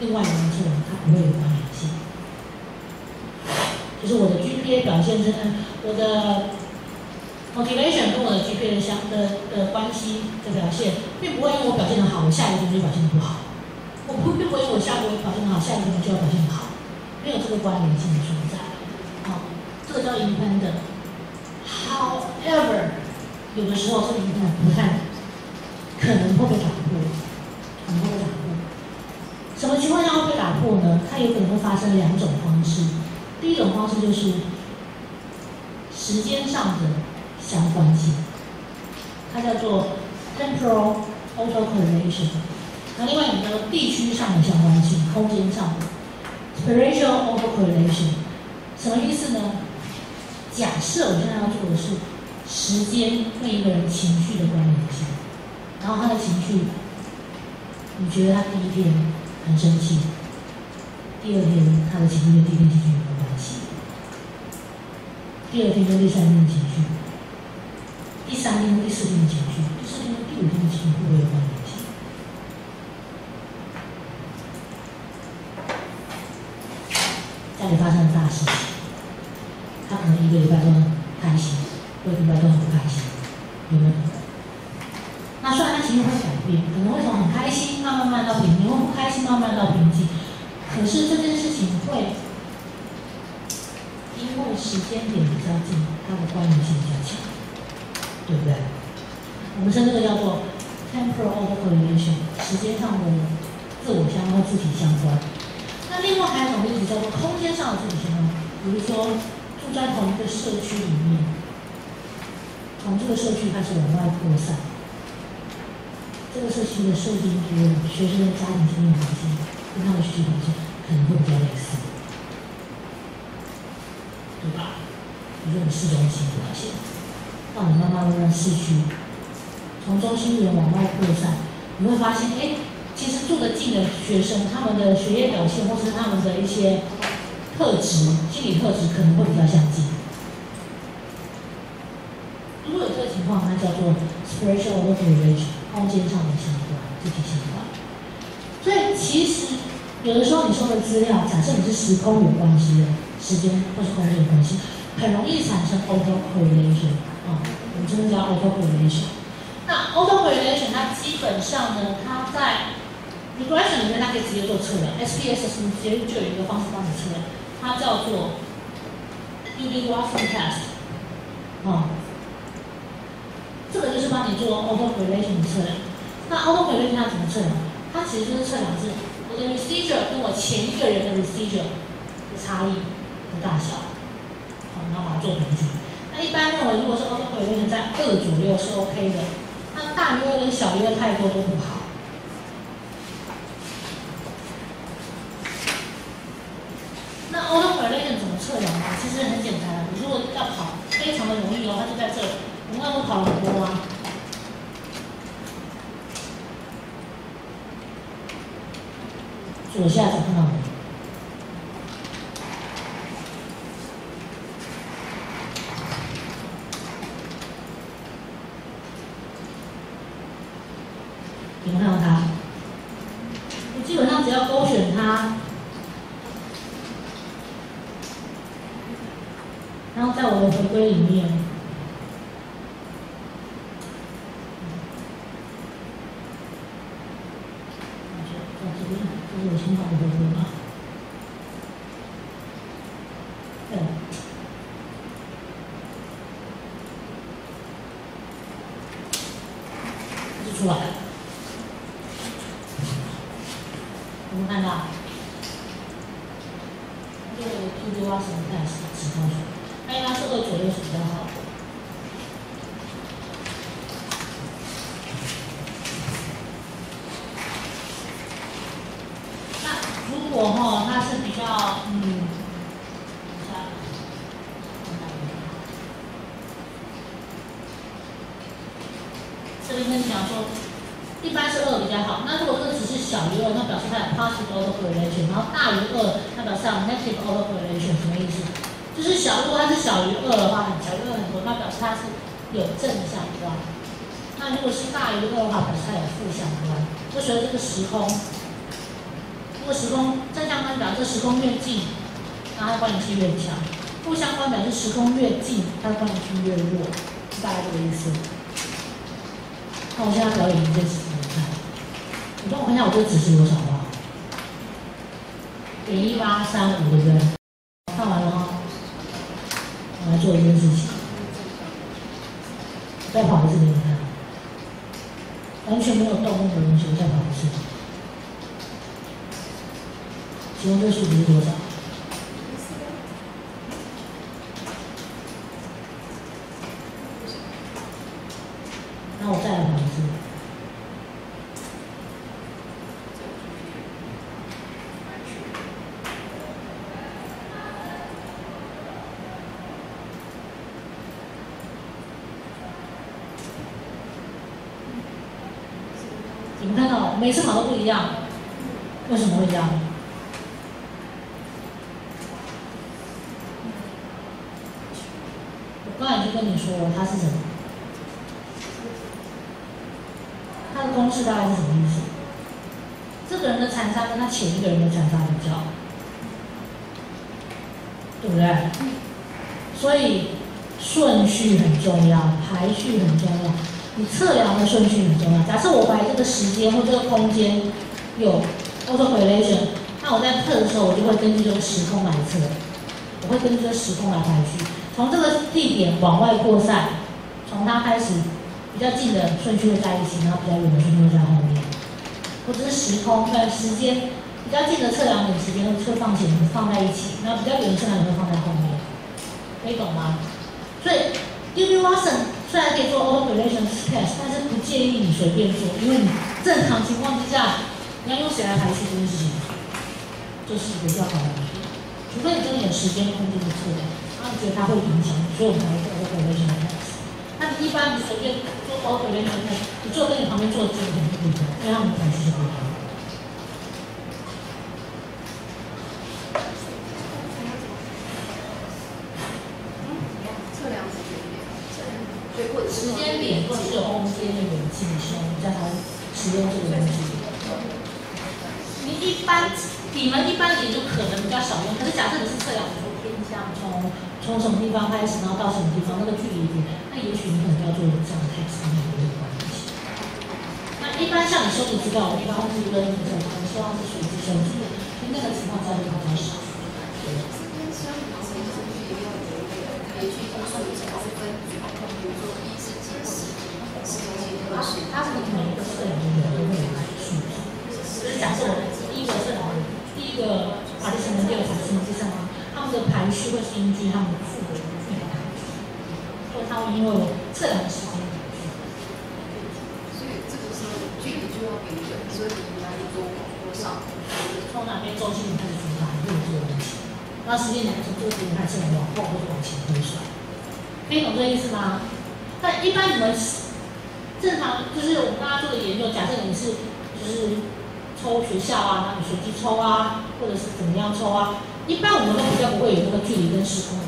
另外一个人测量，它不会有关联性。就是我的 GPA 表现是，我的 motivation 跟我的 GPA 的相的的关系的表现，并不会因为我表现的好，我下一个就表现的不好。我不并不会因为我下一个表现的好，下一个就要表现的好，没有这个关联性的存在。好，这个叫 independent。However，有的时候这个 independent 不太可能会被打破，可能会被打破。什么情况下会被打破呢？它有可能会发生两种方式。第一种方式就是时间上的相关性，它叫做 temporal autocorrelation。那另外一种叫做地区上的相关性，空间上的 spatial autocorrelation。什么意思呢？假设我现在要做的是时间跟一个人情绪的关联性，然后他的情绪，你觉得他第一天很生气，第二天他的情绪跟第一天情绪有没有关系？第二天跟第三天的情绪，第三天跟第四天的情绪，第四天跟第五天的情绪会不会有关系性？家里发生了大事情，他可能一个礼拜都很开心，一个礼拜都很不开心，有没有？那虽然他情绪会改变，可能会从很开心慢慢慢到平静，或不开心慢慢到平静，可是这件事情会因为时间点比较近，它的关联性比较强，对不对？我们称这个叫做 temporal correlation，时间上的自我相关、自体相关。那另外还有一种例子叫做空间上的自体相关，比如说住在同一个社区里面，从这个社区开始往外扩散，这个社区的受精多，学生的家庭经验环境跟他的学习环境可能会比较类似，对吧？比如说你市中心的表现，那你慢慢慢慢市区，从中心点往外扩散，你会发现，哎。其实住得近的学生，他们的学业表现或是他们的一些特质、心理特质可能会比较相近。如果有这个情况，那叫做 spatial correlation，空间上的相关、具体相关。所以其实有的时候你收的资料，假设你是时空有关系的，时间或是空间有关系，很容易产生 auto correlation 啊，我们称之叫 auto correlation。那 auto correlation 它基本上呢，它在 regression 里面它可以直接做测量，SPSS 直接就有一个方式帮你测量，它叫做 Universal Test，哦，这个就是帮你做 auto correlation 的测量。那 auto correlation 它怎么测量？它其实就是测量是我的 receiver 跟我前一个人的 receiver 的差异的大小，好，然后把它做平均。那一般认为，如果是 auto correlation 在二左右是 OK 的，那大于二跟小于二太多都不好。那 auto correlation 怎么测量呢？其实很简单，你如果要跑，非常的容易哦，它就在这里，我们刚刚跑了很多啊。左下角看到？有没有看到它？我基本上只要勾选它。然后在我的回归里面，这这边这是我先放的回归嘛？对，就出来了，有没有看到？这个 P D 挖什么开始指出来？哎，它这个左右是比较好的。那如果哈，它是比较嗯，这边跟你讲说，一般是二比较好。那如果这只是小于二，那表示它有 positive autocorrelation，然后大于二，那表示有 negative autocorrelation，什么意思？就是小，如果它是小于二的话，很小于二很多，那表示它是有正相关。那如果是大于二的话，表示它有负相关。就随着这个时空，如果时空正相关表示时空越近，那它的关联性越强；负相关表示时空越近，它的关联性越弱，是大概这个意思。那我现在表演一件事你，帮我看一下我这个指示多少好不好？点一八三五，对不对？看完了哈，我来做一件事情，再跑一次给你看，完全没有动过的东西，我再跑一次。请问这数值是多少？那我再来跑一次。你们看到，每次考都不一样，为什么会这样？我刚才已经跟你说了，它是什么？它的公式大概是什么意思？这个人的残差跟他前一个人的残差比较，对不对？所以顺序很重要，排序很重要。你测量的顺序很重要。假设我把这个时间或这个空间有 auto correlation，那我在测的时候，我就会根据这个时空来测，我会根据这个时空来排序，从这个地点往外扩散，从它开始比较近的顺序会在一起，然后比较远的顺序会在后面，或者是时空跟时间比较近的测量点时间会放前放在一起，然后比较远的测量点会放在后面，可以懂吗？所以 D.B. Watson 虽然可以做 operation test，但是不建议你随便做，因为你正常情况之下，你要用谁来排序这件事情，这是比较好的。除非你真的有时间空间的测量，然后你觉得它会影响你，所以我们才会做 operation test。那你一般你随便做 operation test，你坐跟你旁边坐的基本上是不一样，因为他们排序是不一样的。测量时间点，测量对，或者时间点或者是空间的远近的时候，你才能使用这个东西。你一般你们一般也就可能比较少用，可是假设你是测量，比如说偏向从从什么地方开始，然后到什么地方，那个距离点，那也许你可能要做这样的才有关系。那一般像你收集资料，我一般是跟你说，我希望是随机收集的，那个情况下就比较少。这边相比程序也要有一个可以去分，比如说一是几十，十中间二十，它是每一个测量都有都会有数字。就是假设我第一个测量，第一个法律层面，第二个法律层面，第三个，他们的排序会是依据他们的负的负的排序，或者他们因为我测量的时间。所以这个时候距离就要比远，所以你来多多少？从哪边周期开始出发，会有这个问题。那时间点从这个点开始往后或者往前推算，可以懂这意思吗？但一般你们正常就是我们刚刚做的研究，假设你是就是抽学校啊，那你随机抽啊，或者是怎么样抽啊，一般我们都比较不会有那个距离跟时空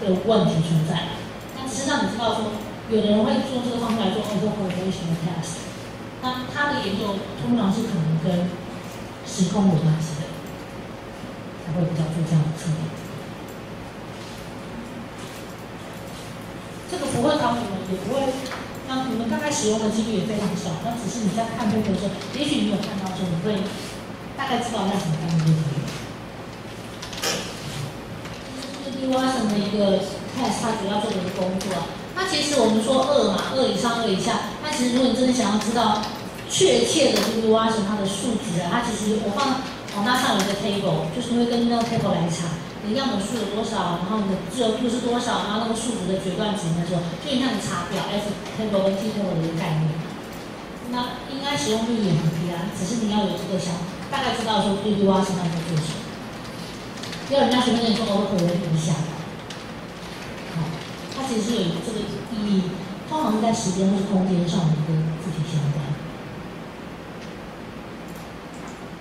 的问题存在。那只是让你知道说，有的人会用这个方式来做 auto correlation 的 test，那他的研究通常是可能跟时空有关系的，才会比较做这样的测验。这个不会考你们，也不会，那你们大概使用的几率也非常少。那只是你在看片的时候，也许你有看到的时候，你会大概知道要什么干就可以了。这是 D Watson 的一个 test，它主要做的一个工作。那其实我们说二嘛，二以上，二以下。那其实如果你真的想要知道确切的 D Watson 它的数值啊，它其实我放网大上有一个 table，就是你会根据那个 table 来查。你的样本数有多少，然后你的自由度是多少，然后那个数值的决断值那时候，就像你查表 S table 跟 T table 的一个概念。那应该使用率也很低啊，只是你要有这个想，大概知道说对对蛙现在在做什么。要人家随便跟你说 auto correlation 一下，好，它其实是有这个意义，通常是在时间或是空间上的一个具体相关。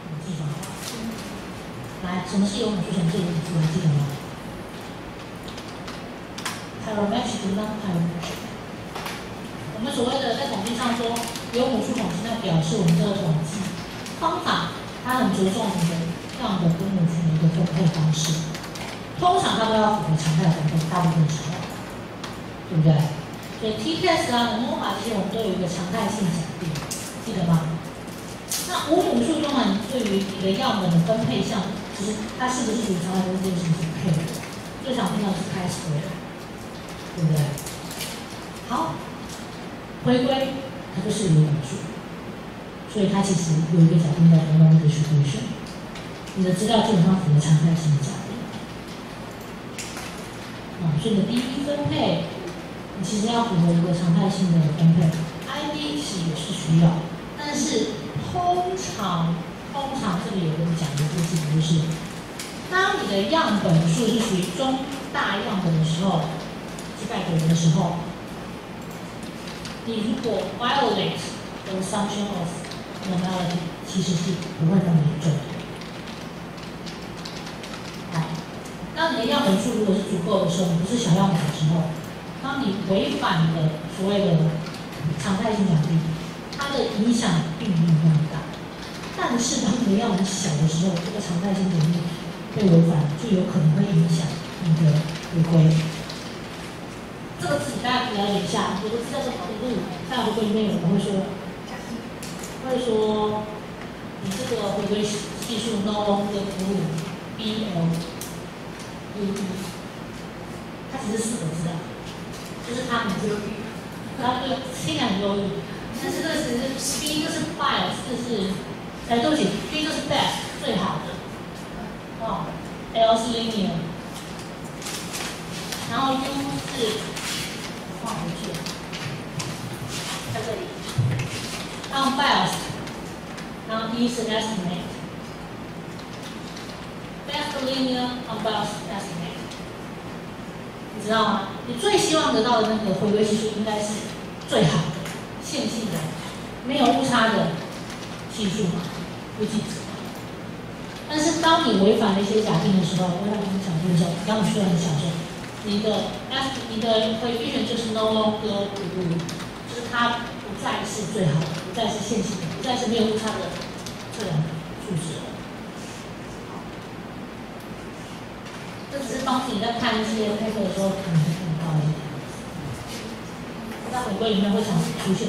你记住好了。来，什么是有母数程这个题目还记得吗？parametric 跟 non-parametric。我们所谓的在统计上说有母数统计，那表示我们这个统计方法它很着重你的样的跟母群的一个分配方式。通常它都要符合常态分配，大部分时候，对不对？所以 t-test 啊、NOVA 这些我们都有一个常态性奖励，记得吗？那无母数通常对于你的样本的分配项，就是它是不是属于常态分配这件事情是配的？最常听到是开 square，对不对？好，回归它就是有母数，所以它其实有一个假定在 normal distribution，你的资料基本上符合常态性的假定。啊，所以你的第一分配，你其实要符合一个常态性的分配，ID 是也是需要，但是通常通常这里有跟你讲一个事情就是，当你的样本数是属于中大样本的时候，几百个人的时候，你如果 violate the assumption of normality，其实是不会那么严重的。好，当你的样本数如果是足够的时候，你不是小样本的时候，当你违反了所谓的常态性奖励，它的影响并没有那么大。但是当你的样本小的时候，这个常态性奖励被违反，就有可能会影响你的回归。这个字大家了解一下，有个字叫做跑路，在回归里面有人会说，会说你这个回归系数 no longer blue B L U E，它只是四个字啊，就是它很忧郁，然后就听起来很忧郁，但是这个只是 B 就是 file，这是哎对不起，B 就是 best 最好的，哦，L 是 linear，然后 U 是放回去，在这里，然后 bias，然后 E 是 estimate。Best linear unbiased estimate，你知道吗？你最希望得到的那个回归系数应该是最好的线性的，没有误差的系数嘛，估计值。但是当你违反了一些假定的时候，违反一些假定的时候，当你数很小的时候，你的 S 你的回归选就是 no longer 就是它不再是最好的，不再是线性的，不再是没有误差的测量数值了。这只是帮助你在看一些配合的时候可能会看到一点，在回归里面会常出现。